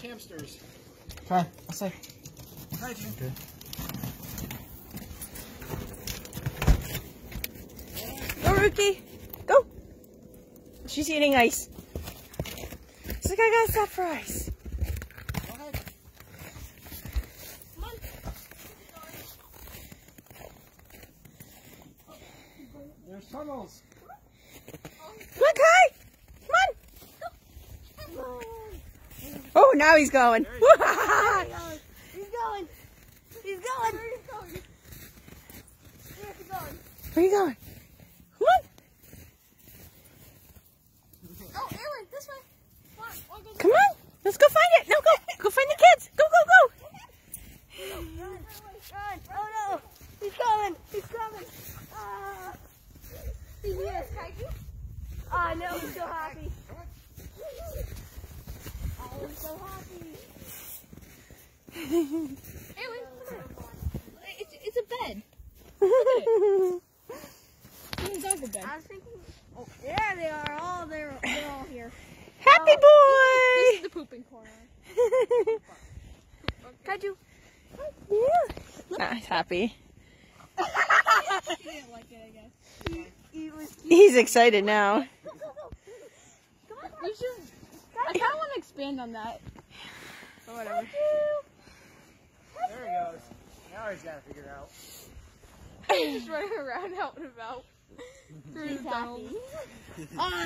hatch hamsters. Come on, I'll say. Hi, June. Okay. Go, Rookie. Go. She's eating ice. She's like, I gotta stop for ice. There's tunnels. Look, hi. Come on. Oh, now he's going. He's going. He's going. Where is going? Where's he going? Where you going? Come on. Oh, Aaron, this way. Come on, Come on. Let's go find it. No, go. Go find the kids. Go, go, go. Run, run. Oh no. He's coming. He's coming. Ah. He's here. Ah, no, he's so happy. Oh, he's so happy. Come here. It's, it's a bed. It's a doggo bed. I was thinking. Oh, yeah, they are all there. They're all here. Happy oh, This is the pooping corner. Kaiju. yeah. Nah, he's happy. He didn't like it, I guess. He, he was He's excited now. We should. I kind of want to expand on that. Or whatever. There he goes. Now he's got to figure it out. He's just running around out and about through the tunnel.